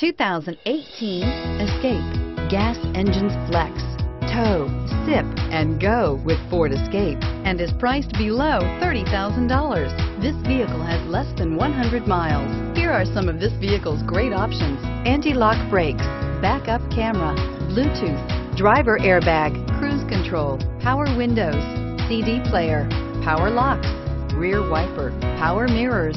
2018 Escape. Gas engines flex, tow, sip, and go with Ford Escape and is priced below $30,000. This vehicle has less than 100 miles. Here are some of this vehicle's great options. Anti-lock brakes, backup camera, Bluetooth, driver airbag, cruise control, power windows, CD player, power locks, rear wiper, power mirrors.